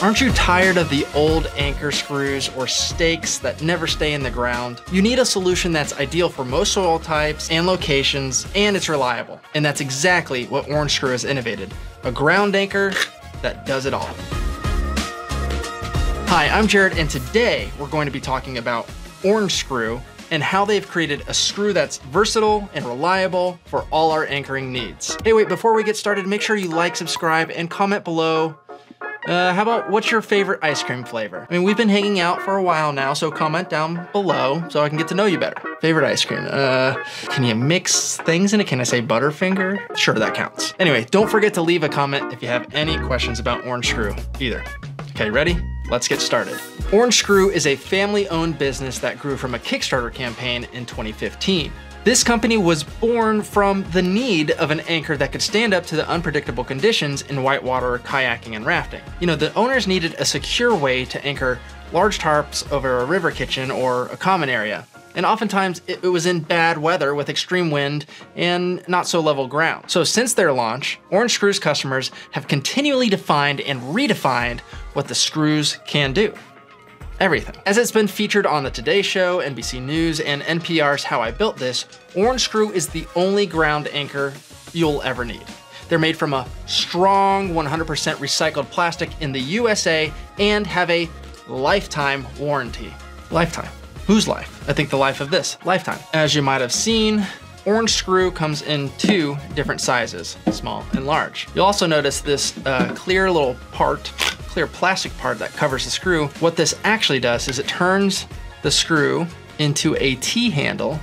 Aren't you tired of the old anchor screws or stakes that never stay in the ground? You need a solution that's ideal for most soil types and locations, and it's reliable. And that's exactly what Orange Screw has innovated. A ground anchor that does it all. Hi, I'm Jared, and today we're going to be talking about Orange Screw and how they've created a screw that's versatile and reliable for all our anchoring needs. Hey, wait, before we get started, make sure you like, subscribe, and comment below uh, how about what's your favorite ice cream flavor? I mean, we've been hanging out for a while now, so comment down below so I can get to know you better. Favorite ice cream? Uh, can you mix things in it? Can I say Butterfinger? Sure, that counts. Anyway, don't forget to leave a comment if you have any questions about Orange Screw either. Okay, ready? Let's get started. Orange Screw is a family-owned business that grew from a Kickstarter campaign in 2015. This company was born from the need of an anchor that could stand up to the unpredictable conditions in whitewater kayaking and rafting. You know, the owners needed a secure way to anchor large tarps over a river kitchen or a common area. And oftentimes it was in bad weather with extreme wind and not so level ground. So since their launch, Orange Screws customers have continually defined and redefined what the screws can do everything. As it's been featured on the Today Show, NBC News, and NPR's How I Built This, Orange Screw is the only ground anchor you'll ever need. They're made from a strong 100% recycled plastic in the USA and have a lifetime warranty. Lifetime. Whose life? I think the life of this, lifetime. As you might have seen, Orange Screw comes in two different sizes, small and large. You'll also notice this uh, clear little part clear plastic part that covers the screw. What this actually does is it turns the screw into a T-handle,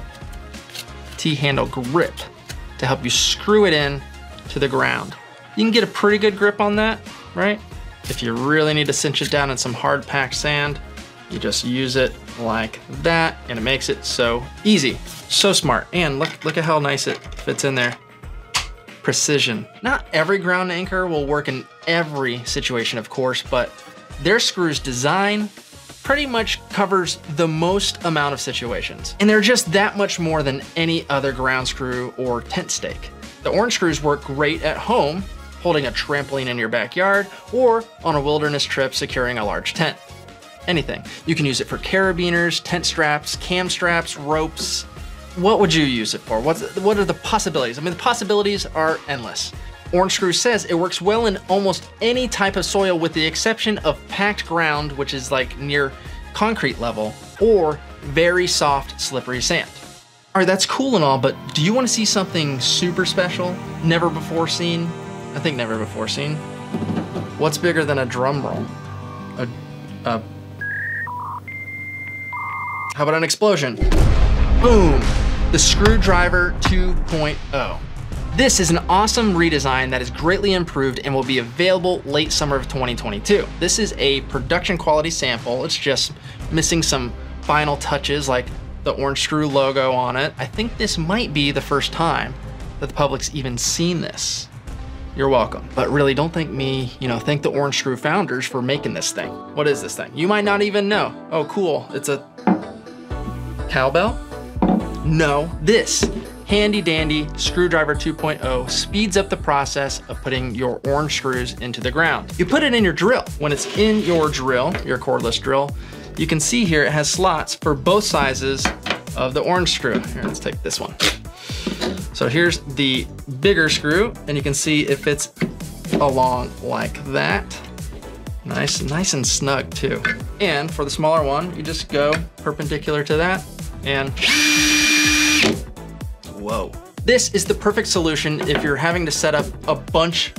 T-handle grip to help you screw it in to the ground. You can get a pretty good grip on that, right? If you really need to cinch it down in some hard packed sand, you just use it like that and it makes it so easy. So smart. And look, look at how nice it fits in there precision. Not every ground anchor will work in every situation, of course, but their screws design pretty much covers the most amount of situations. And they're just that much more than any other ground screw or tent stake. The orange screws work great at home, holding a trampoline in your backyard, or on a wilderness trip securing a large tent. Anything. You can use it for carabiners, tent straps, cam straps, ropes, what would you use it for? What's, what are the possibilities? I mean, the possibilities are endless. Orange Screw says it works well in almost any type of soil with the exception of packed ground, which is like near concrete level, or very soft, slippery sand. All right, that's cool and all, but do you want to see something super special? Never before seen? I think never before seen. What's bigger than a drum roll? A, a... How about an explosion? Boom! The Screwdriver 2.0. This is an awesome redesign that is greatly improved and will be available late summer of 2022. This is a production quality sample. It's just missing some final touches like the orange screw logo on it. I think this might be the first time that the public's even seen this. You're welcome. But really don't thank me, you know, thank the Orange Screw founders for making this thing. What is this thing? You might not even know. Oh, cool. It's a cowbell? No, this handy dandy screwdriver 2.0 speeds up the process of putting your orange screws into the ground. You put it in your drill. When it's in your drill, your cordless drill, you can see here it has slots for both sizes of the orange screw. Here, let's take this one. So here's the bigger screw, and you can see it fits along like that. Nice, nice and snug too. And for the smaller one, you just go perpendicular to that and whoa. This is the perfect solution if you're having to set up a bunch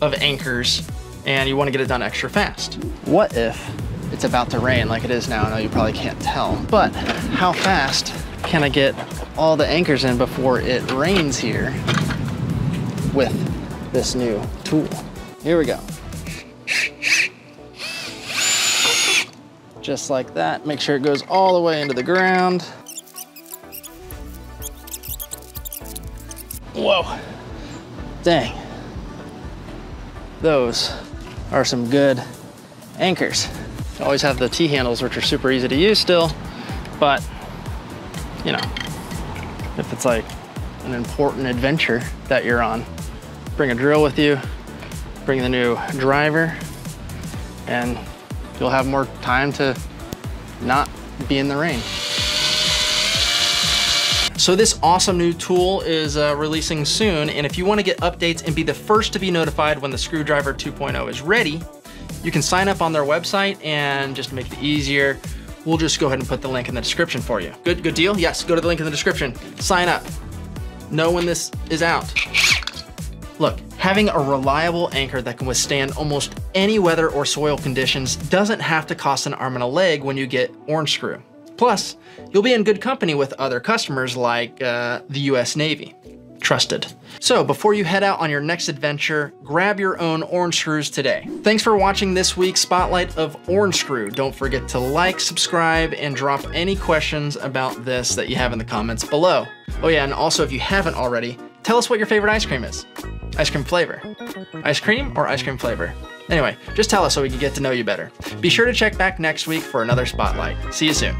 of anchors and you wanna get it done extra fast. What if it's about to rain like it is now? I know you probably can't tell, but how fast can I get all the anchors in before it rains here with this new tool? Here we go. Just like that. Make sure it goes all the way into the ground. Whoa, dang. Those are some good anchors. always have the T-handles, which are super easy to use still, but you know, if it's like an important adventure that you're on, bring a drill with you, bring the new driver, and you'll have more time to not be in the rain. So this awesome new tool is uh, releasing soon, and if you wanna get updates and be the first to be notified when the Screwdriver 2.0 is ready, you can sign up on their website and just to make it easier, we'll just go ahead and put the link in the description for you. Good, good deal? Yes, go to the link in the description, sign up, know when this is out. Look, having a reliable anchor that can withstand almost any weather or soil conditions doesn't have to cost an arm and a leg when you get orange screw. Plus, you'll be in good company with other customers like uh, the US Navy. Trusted. So before you head out on your next adventure, grab your own orange screws today. Thanks for watching this week's Spotlight of Orange Screw. Don't forget to like, subscribe, and drop any questions about this that you have in the comments below. Oh yeah, and also if you haven't already, tell us what your favorite ice cream is. Ice cream flavor. Ice cream or ice cream flavor? Anyway, just tell us so we can get to know you better. Be sure to check back next week for another Spotlight. See you soon.